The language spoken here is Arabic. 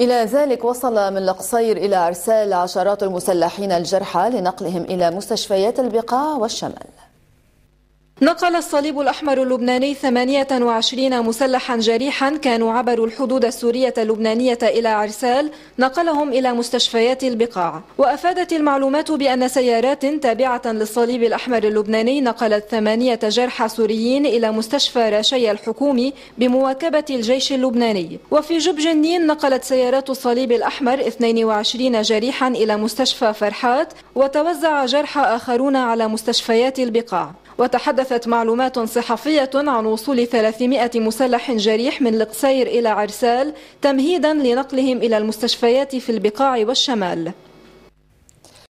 إلى ذلك وصل من القصير إلى أرسال عشرات المسلحين الجرحى لنقلهم إلى مستشفيات البقاع والشمال. نقل الصليب الأحمر اللبناني 28 مسلحا جريحا كانوا عبروا الحدود السورية اللبنانية إلى عرسال نقلهم إلى مستشفيات البقاع. وأفادت المعلومات بأن سيارات تابعة للصليب الأحمر اللبناني نقلت ثمانية جرحى سوريين إلى مستشفى راشي الحكومي بمواكبة الجيش اللبناني. وفي جب جنين نقلت سيارات الصليب الأحمر 22 جريحا إلى مستشفى فرحات وتوزع جرحى آخرون على مستشفيات البقاع. وتحدثت معلومات صحفية عن وصول 300 مسلح جريح من القصير إلى عرسال تمهيدا لنقلهم إلى المستشفيات في البقاع والشمال.